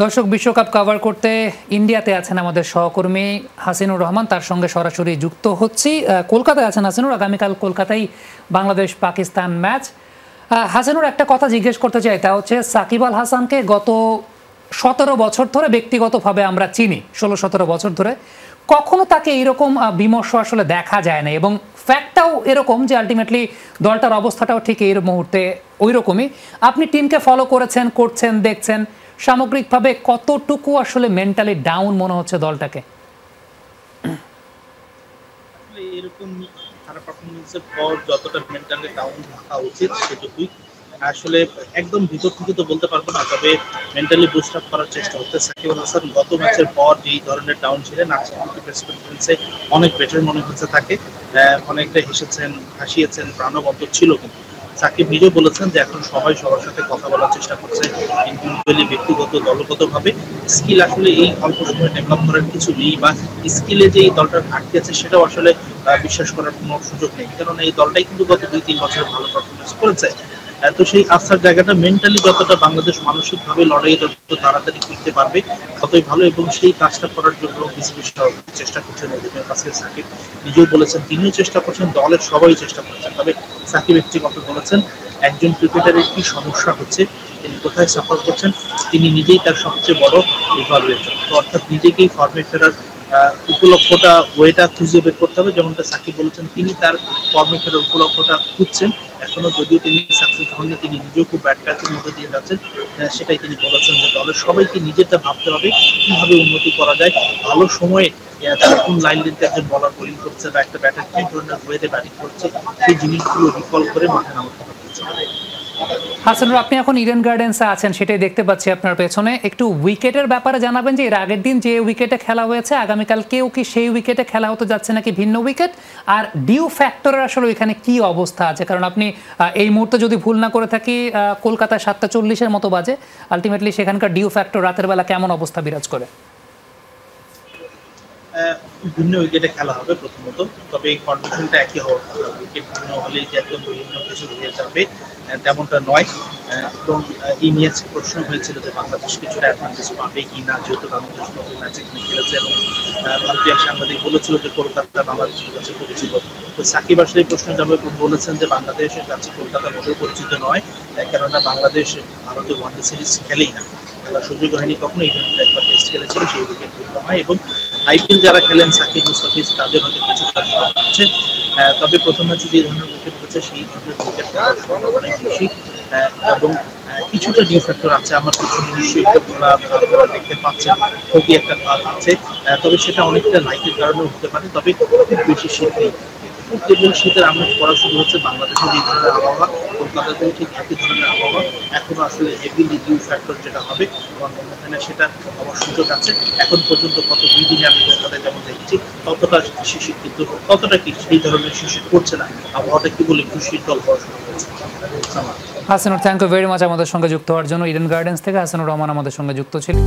দর্শক বিশ্বকাপ কভার করতে ইন্ডিয়াতে আছেন আমাদের সহকর্মী হাসিনুর রহমান। তার সঙ্গে সরাসরি যুক্ত হচ্ছি। কলকাতায় আছেন হাসিনুর। আগামীকাল কলকাতায় বাংলাদেশ পাকিস্তান ম্যাচ হাসিনুর, একটা কথা জিজ্ঞেস করতে চাই। তা হচ্ছে, সাকিব আল হাসানকে গত সতেরো বছর ধরে ব্যক্তিগতভাবে আমরা চিনি। ষোলো, সতেরো বছর ধরে। কখনো তাকে এইরকম বিমর্ষ আসলে দেখা যায় না। এবং ফ্যাক্টটাও এরকম যে আলটিমেটলি দলটার অবস্থাটাও ঠিক এই মুহূর্তে ওই রকমই আপনি টিমকে ফলো করেছেন, করছেন, দেখছেন। সামগ্রিকভাবে কতটুকু আসলে মেন্টালি ডাউন মনে হচ্ছে দলটাকে? এরকম খারাপ পারফরমেন্সের পর যতটা মেন্টালি ডাউন থাকা উচিত সেটুকুই। আসলে একদম ভিতর থেকে তো বলতে পারব না, তবে মেন্টালি বুস্ট আপ করার চেষ্টা হচ্ছে সাকিব আল হাসান। গত ম্যাচের পর যেই ধরনের ডাউন ছিলেন আজকে কিন্তু প্রেস কনফারেন্সে অনেক বেটার মনে হচ্ছে তাকে। অনেকটা হেসেছেন, হাসিয়েছেন, প্রাণবন্ত ছিল কিন্তু। সাকিব নিজেও বলেছেন যে এখন সবাই সবার সাথে কথা বলার চেষ্টা করছে ইন্ডিভিজুয়ালি ব্যক্তিগত, দলগতভাবে। স্কিল আসলে এই অল্প সময় ডেভেলপ করার কিছু নেই বা স্কিলে যে এই দলটার ঘাটতি আছে সেটাও আসলে বিশ্বাস করার কোনো সুযোগ নেই। কারণ এই দলটাই কিন্তু গত দুই তিন বছর ভালো পারফরমেন্স করেছে। তো সেই আস্থার জায়গাটা মেন্টালি যতটা বাংলাদেশ মানসিকভাবে লড়াই যত তাড়াতাড়ি করতে পারবে, ততই ভালো এবং সেই কাজটা করার জন্য বিসিবি চেষ্টা করছেন অধিনায়ক কাছে সাকিব। নিজেও বলেছেন, তিনিও চেষ্টা করছেন, দলের সবাই চেষ্টা করছেন। তবে সাকিব একটি কথা বলেছেন, একজন ক্রিকেটারের কি সমস্যা হচ্ছে, তিনি কোথায় সাফার করছেন, তিনি নিজেই তার সবচেয়ে বড় ইভালুয়েটর তো অর্থাৎ নিজেকেই ফর্মে ফেরার উপলক্ষটা ওয়েটা খুঁজে বের করতে হবে। যেমনটা সাকিব বলেছেন, তিনি তার ফেরার উপলক্ষটা খুঁজছেন। এখনও যদিও তিনি সাকসেস হননি, তিনি নিজেও খুব ব্যাড প্যাচের মধ্যে দিয়ে যাচ্ছেন। সেটাই তিনি বলেছেন যে দলের সবাইকে নিজেরটা ভাবতে হবে, কীভাবে উন্নতি করা যায়। ভালো সময়ে কোন লাইন লেন্থে একজন বলার বোলিং করছে বা একটা ব্যাটার কি ধরনের ওয়েতে ব্যাটিং করছে, সেই জিনিসগুলো রিকল করে মাঠে নামাতে হাসানুর আপনি এখন ইডেন গার্ডেন্সে আছেন, সেটাই দেখতে পাচ্ছি আপনার পেছনে। একটু উইকেটের ব্যাপারে জানাবেন যে, এর আগের দিন যে উইকেটে খেলা হয়েছে, আগামীকাল কেউ কি সেই উইকেটে খেলা হতে যাচ্ছে নাকি ভিন্ন উইকেট? আর ডিউ ফ্যাক্টরের আসলে ওইখানে কি অবস্থা আছে? কারণ আপনি এই মুহূর্তে যদি ভুল না করে থাকি কলকাতায় সাতটা চল্লিশের মতো বাজে। আলটিমেটলি সেখানকার ডিউ ফ্যাক্টর রাতের বেলা কেমন অবস্থা বিরাজ করে? ভিন্ন উইকেটে খেলা হবে প্রথমত। তবে এই কন্ডিশনটা একই হওয়ার কথা। উইকেট ভিন্ন হলেই যে একদম কিছু হয়ে যাবে তেমনটা নয়। এবং এই নিয়ে প্রশ্ন হয়েছিল যে বাংলাদেশ কিছুটা অ্যাডভান্টেজ পাবে কি না যেহেতু বাংলাদেশ নতুন ম্যাচে খেলেছে এবং ভারতীয় সাংবাদিক বলেছিল যে কলকাতা বাংলাদেশের কাছে পরিচিত। তো সাকিব আসলে এই যাবে বলেছেন যে বাংলাদেশের কাছে কলকাতা মোটেও পরিচিত নয় কেননা বাংলাদেশ ভারতীয় ওয়ানডে সিরিজ খেলেই না। খেলার সুযোগ হয়নি কখনো ধরনের একবার টেস্ট খেলেছিল, সেই উইকেট হয় এবং আইপিএল যারা খেলেন সাকিব, মুস্তাফিজ, তাদের হয়তো কিছুটা হচ্ছে। তবে প্রথম ম্যাচে যে ধরনের উইকেট হচ্ছে, সেই ধরনের উইকেট অনেক বেশি এবং কিছুটা নিউ ফ্যাক্টর আছে আমার কিছু নিশ্চয়ই দেখতে পাচ্ছেন ক্ষতি একটা কাজ আছে। তবে সেটা অনেকটা লাইটের কারণে হতে পারে, তবে খুব বেশি শীত নেই। কেবল শীতের আমেজ পড়া শুরু হচ্ছে বাংলাদেশের যে ধরনের আবহাওয়া কলকাতাতেও ঠিক একই ধরনের আবহাওয়া। এখনও আসলে হেভিলি নিউ ফ্যাক্টর যেটা হবে, এবং ওখানে সেটা হওয়ার সুযোগ আছে। এখন পর্যন্ত কত দুই দিনে আমি কলকাতায় যেমন দেখেছি ততটা শিশির কিন্তু ততটা কি সেই ধরনের শিশির করছে না, আবহাওয়াটা কি বলে খুশির দল হওয়া শুরু হয়েছে Hasanur thank you very much আমাদের সঙ্গে যুক্ত হওয়ার জন্য। ইডেন গার্ডেন্স থেকে হাসানুর রহমান আমাদের সঙ্গে যুক্ত ছিলেন।